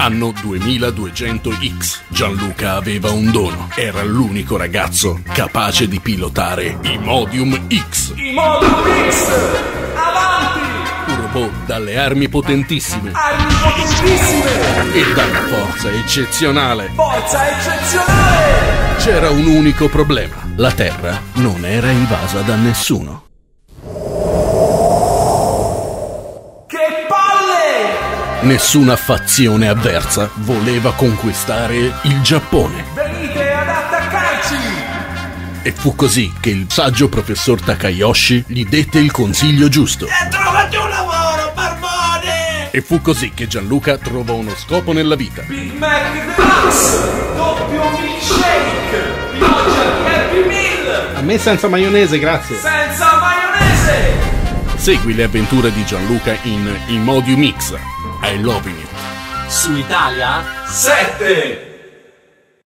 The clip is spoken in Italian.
Anno 2200X. Gianluca aveva un dono. Era l'unico ragazzo capace di pilotare Imodium X. Imodium X! Avanti! Un robot dalle armi potentissime. Armi potentissime! E dalla forza eccezionale. Forza eccezionale! C'era un unico problema. La Terra non era invasa da nessuno. Nessuna fazione avversa voleva conquistare il Giappone. Venite ad attaccarci! E fu così che il saggio professor Takayoshi gli dette il consiglio giusto. E trovati un lavoro, barbone! E fu così che Gianluca trovò uno scopo nella vita. Big Mac Deluxe! Doppio milkshake! Pioggia Happy Meal! A me senza maionese, grazie. Senza maionese! Segui le avventure di Gianluca in Imodium Mix. I love you. Su Italia 7